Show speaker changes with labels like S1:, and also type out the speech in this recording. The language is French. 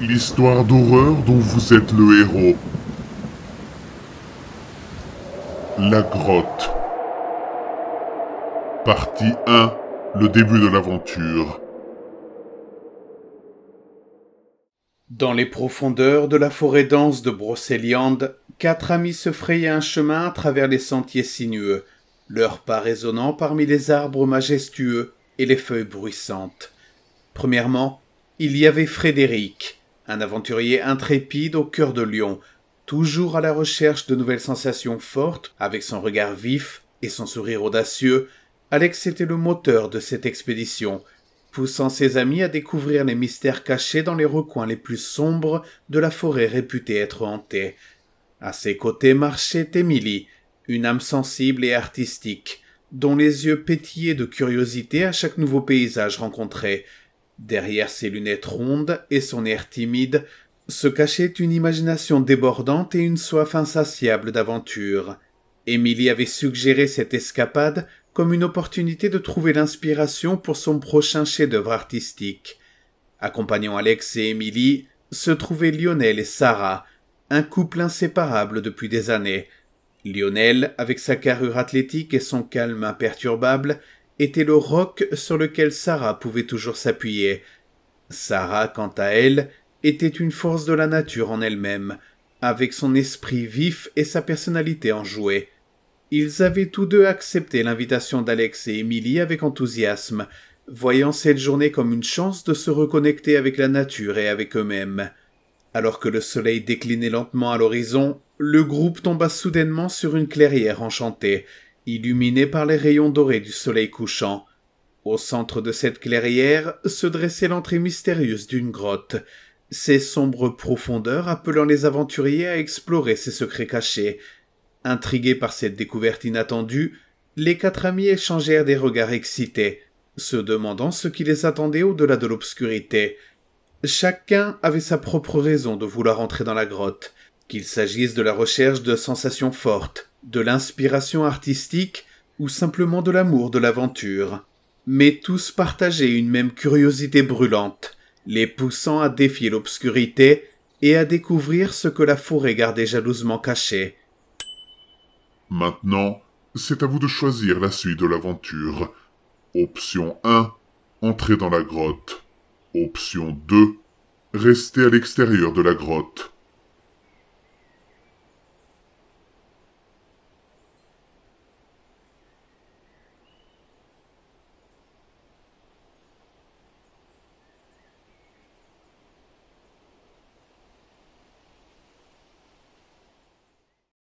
S1: L'histoire d'horreur dont vous êtes le héros. La grotte. Partie 1. Le début de l'aventure.
S2: Dans les profondeurs de la forêt dense de Brocéliande, quatre amis se frayaient un chemin à travers les sentiers sinueux, leurs pas résonnant parmi les arbres majestueux et les feuilles bruissantes. Premièrement, il y avait Frédéric, un aventurier intrépide au cœur de Lyon, toujours à la recherche de nouvelles sensations fortes, avec son regard vif et son sourire audacieux, Alex était le moteur de cette expédition, poussant ses amis à découvrir les mystères cachés dans les recoins les plus sombres de la forêt réputée être hantée. À ses côtés marchait Émilie, une âme sensible et artistique, dont les yeux pétillaient de curiosité à chaque nouveau paysage rencontré. Derrière ses lunettes rondes et son air timide se cachait une imagination débordante et une soif insatiable d'aventure. Émilie avait suggéré cette escapade comme une opportunité de trouver l'inspiration pour son prochain chef-d'œuvre artistique. Accompagnant Alex et Émilie se trouvaient Lionel et Sarah, un couple inséparable depuis des années, Lionel, avec sa carrure athlétique et son calme imperturbable, était le roc sur lequel Sarah pouvait toujours s'appuyer. Sarah, quant à elle, était une force de la nature en elle-même, avec son esprit vif et sa personnalité enjouée. Ils avaient tous deux accepté l'invitation d'Alex et Émilie avec enthousiasme, voyant cette journée comme une chance de se reconnecter avec la nature et avec eux-mêmes. Alors que le soleil déclinait lentement à l'horizon, le groupe tomba soudainement sur une clairière enchantée, illuminée par les rayons dorés du soleil couchant. Au centre de cette clairière se dressait l'entrée mystérieuse d'une grotte, ses sombres profondeurs appelant les aventuriers à explorer ses secrets cachés. Intrigués par cette découverte inattendue, les quatre amis échangèrent des regards excités, se demandant ce qui les attendait au-delà de l'obscurité. Chacun avait sa propre raison de vouloir entrer dans la grotte, qu'il s'agisse de la recherche de sensations fortes, de l'inspiration artistique ou simplement de l'amour de l'aventure. Mais tous partageaient une même curiosité brûlante, les poussant à défier l'obscurité et à découvrir ce que la forêt gardait jalousement caché.
S1: Maintenant, c'est à vous de choisir la suite de l'aventure. Option 1. Entrer dans la grotte. Option 2. Rester à l'extérieur de la grotte.